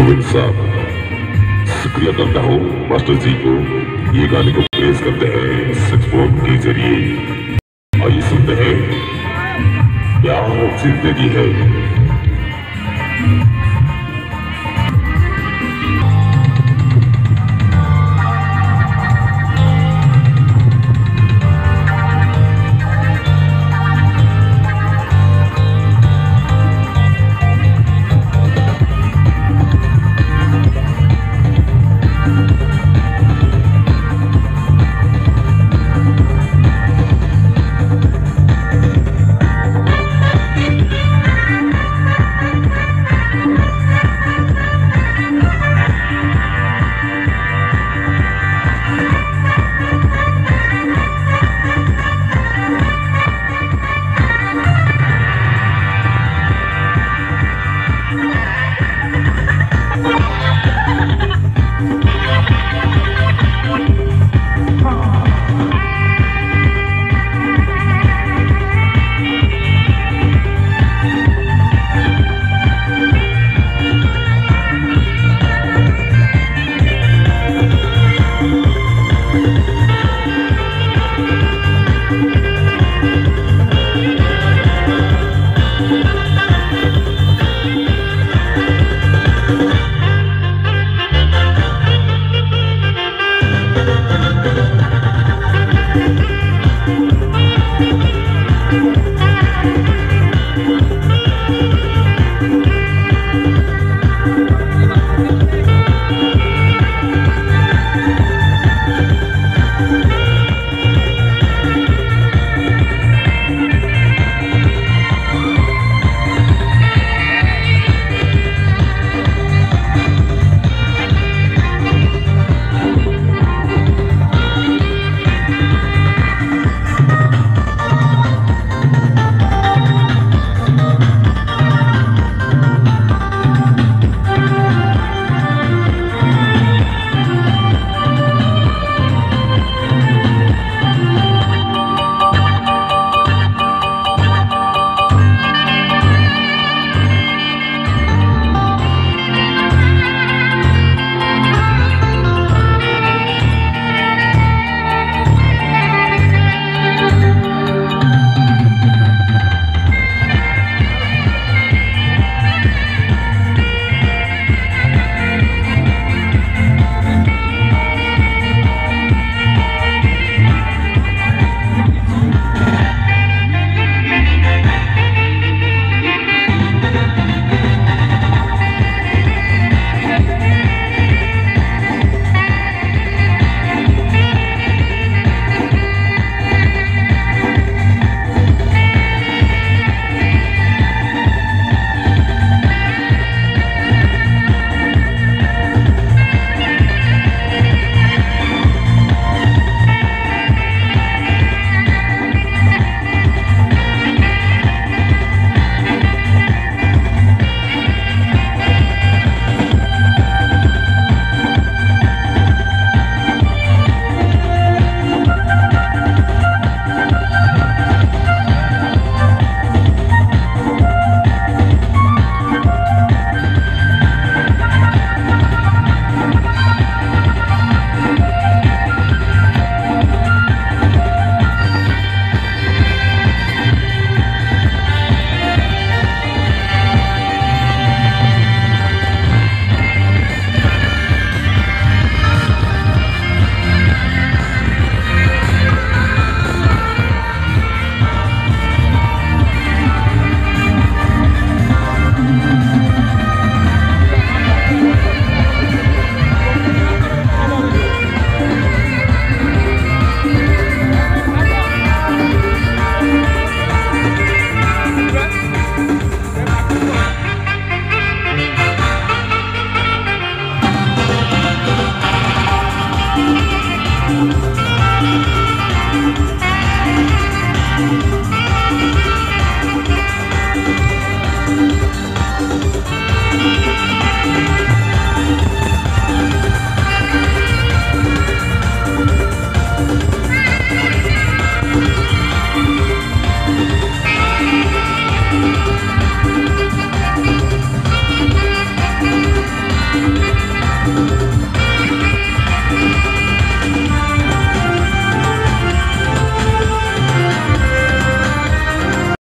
गोविंद साहब। शुक्रिया करता हूँ, मास्टर जी को ये गाने को प्रेस करते हैं सचफोन के ज़रिए। आइए सुनते हैं। क्या ज़िंदगी है?